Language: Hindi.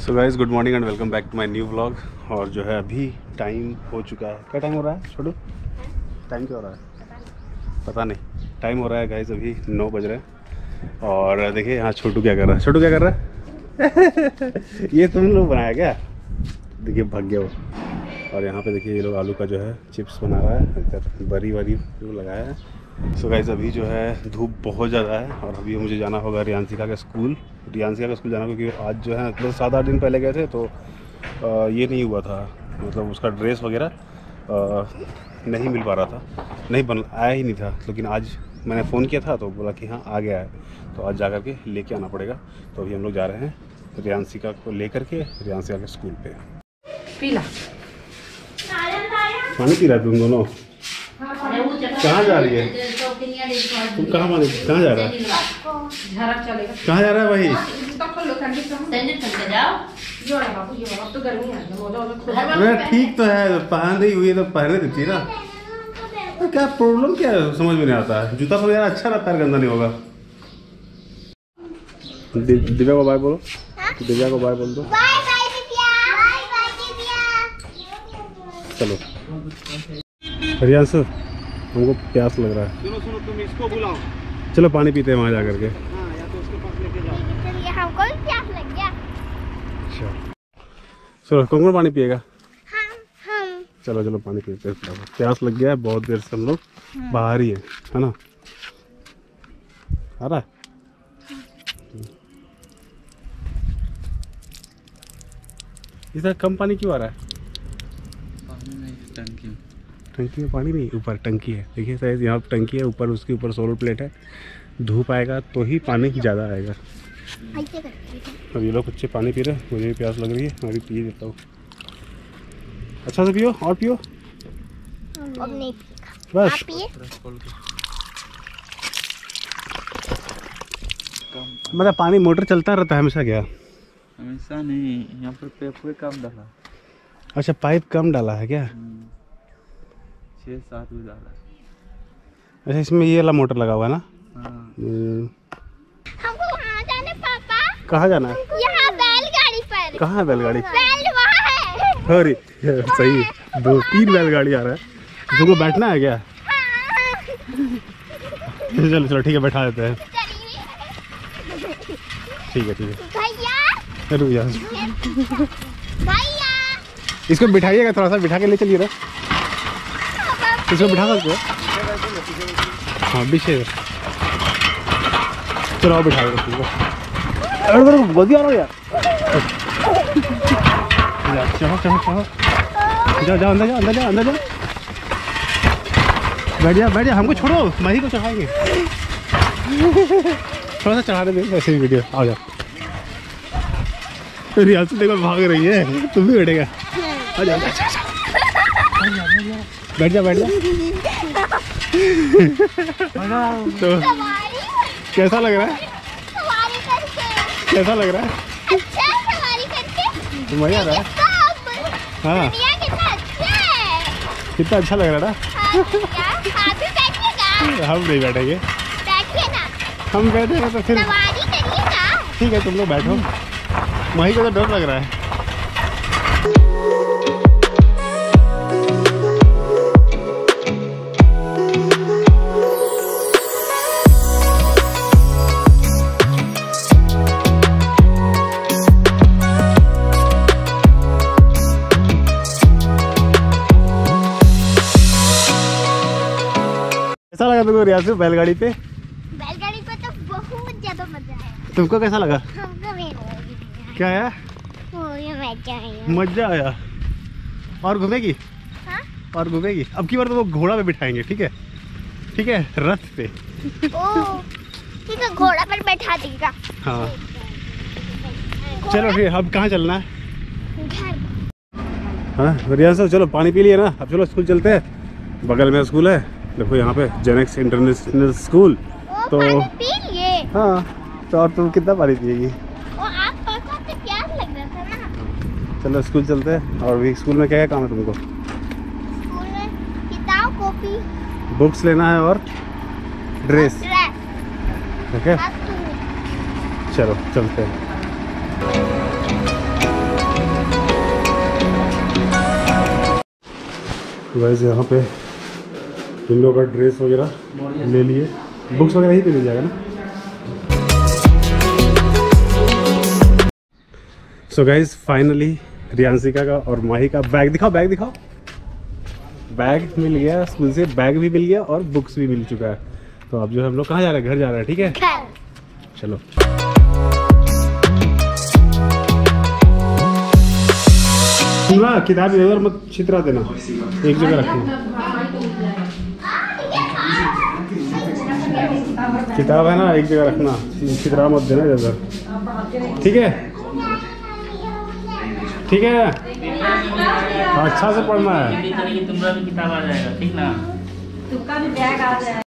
So guys good morning and welcome back to my new blog और जो है अभी टाइम हो चुका है। क्या टाइम हो रहा है, छोटू? टाइम क्या हो रहा है? पता नहीं। टाइम हो रहा है गाइज़ अभी नौ बज रहे हैं। और देखिए यहाँ छोटू क्या कर रहा है। छोटू क्या कर रहा है? ये तुम लोग बनाया क्या? देखिए, भाग्य गया वो। और यहाँ पे देखिए ये लोग आलू का जो है चिप्स बना रहा है इधर बरी वरी लगाया है। सो गाइज़ अभी जो है धूप बहुत ज़्यादा है और अभी मुझे जाना होगा रियांशिका का स्कूल। रियांशिका का स्कूल जाना क्योंकि आज जो है मतलब सात आठ दिन पहले गए थे तो ये नहीं हुआ था। मतलब उसका ड्रेस वगैरह नहीं मिल पा रहा था। नहीं बन, आया ही नहीं था। लेकिन आज मैंने फ़ोन किया था तो बोला कि हाँ आ गया है। तो आज जा कर के लेके आना पड़ेगा। तो अभी हम लोग जा रहे हैं रियांशिका को लेकर के, रियांशिका के स्कूल पे। पीला। पानी पी रहा है तुम दोनों? कहाँ जा रही है? तुम कहाँ पानी कहाँ जा रहा है? कहाँ जा रहा है भाई? तो है। खोल। मैं ठीक तो है पहन रही हुई तो पहनने देती ना। तो क्या प्रॉब्लम क्या है? समझ में नहीं आता। है जूता तो यार अच्छा ना पैर गंदा नहीं होगा। दिव्या को बाय बोलो। दिव्या को बाय बोल दो bye bye Divya bye bye Divya चलो। हरियांशु हमको प्यास लग रहा है। सुनो सुनो तुम इसको बुलाओ। चलो पानी पीते हैं वहाँ जा करके हाँ या तो उसके पास लेके जाओ। चलिए हमको भी प्यास लग गया। चलो कौन कौन पानी पिएगा? हम हम। चलो चलो पानी पीते हैं प्यास लग गया है बहुत देर से हम लोग बाहर ही है है ना? आ रहा है? तरह कम पानी क्यों आ रहा है? टंकी। टंकी में पानी नहीं ऊपर टंकी है। देखिए शायद यहाँ टंकी है ऊपर उसके ऊपर सोलर प्लेट है। धूप आएगा तो ही पानी ज़्यादा आएगा। ऐसे अब ये लोग बच्चे पानी पी रहे हैं मुझे भी प्यास लग रही है मैं भी पी देता हूँ। अच्छा से पियो और पियो? अब बस। मतलब पानी मोटर चलता रहता है हमेशा क्या? हमेशा नहीं यहाँ पर पेपर कम डाला। अच्छा पाइप कम डाला है क्या? छः सात भी डाला अच्छा इसमें ये वाला मोटर लगा हुआ है ना? हाँ। हम्म, हमको वहाँ जाने पापा। कहाँ जाना है? यहाँ बैलगाड़ी पर। कहाँ है बैलगाड़ी? बैल वहाँ है। अरे सही। है। दो तीन बैलगाड़ी आ रहा है। तुमको बैठना है क्या? हाँ। चलो चलो ठीक है बैठा देते हैं। ठीक है ठीक है। भैया। रुक जाओ भैया। इसको बिठाइएगा थोड़ा सा बिठा के ले चलिए ना इसको बिठा सकते हो? हाँ पीछे चलो आओ बिठा दो गोदी आ रहा यार। चढ़ो चढ़ो चढ़ो जाओ जाओ अंदर जाओ अंदर जाओ अंदर जाओ। बैठ जा बैठ जा हमको छोड़ो मैं ही को चढ़ाएँगे। थोड़ा सा चढ़ा दे वैसे ही वीडियो आओ जाओ। रियाज से देखो भाग रही है तुम भी बैठेगा। बैठ जा बैठ जा। तो कैसा लग रहा है? कैसा लग रहा है? अच्छा मज़ा आ रहा है। हाँ। कितना अच्छा है। लग रहा है हाँ ना हम नहीं बैठेंगे। हम बैठेंगे तो फिर ठीक है तुम लोग बैठो। वहीं को तो डर लग रहा है। कैसा लगा तुमको रियासू बैलगाड़ी पे? बैलगाड़ी पे तो बहुत ज़्यादा मज़ा आया। तुमको कैसा लगा? हमको भी क्या आया? मज़ा आया। मज़ा आया। और घूमेगी? हाँ? और घूमेगी? अब की बार तो वो घोड़ा पे बिठाएँगे ठीक है? ठीक है? रथ पे। ठीक है घोड़ा पर बैठा देगा। हाँ। चलो फिर अब कहाँ चलना है? हाँ सर चलो पानी पी लिए ना। अब चलो स्कूल चलते हैं। बगल में स्कूल है। देखो यहाँ पे जेनेक्स इंटरनेशनल स्कूल तो हाँ तो और तुम कितना पानी पिएगी? चलो स्कूल चलते हैं। और भी स्कूल में क्या क्या काम है तुमको? किताब कॉपी। बुक्स लेना है और ड्रेस। ठीक है? चलो चलते हैं। वैसे यहाँ पे इन लोगों का ड्रेस वगैरह ले लिए। बुक्स वगैरह ही पे मिल जाएगा ना? सो गाइज़ फाइनली रियांशिका का और माही का बैग दिखाओ बैग दिखाओ। बैग मिल गया स्कूल से बैग भी मिल गया और बुक्स भी मिल चुका है। तो अब जो हम लोग कहाँ जा रहे हैं? घर जा रहे हैं ठीक है? चलो। किताब इधर मत छितरा देना। एक जगह रखना किताब है ना एक जगह रखना। छितरा मत देना इधर ठीक है? ठीक है? अच्छा से पढ़ना है।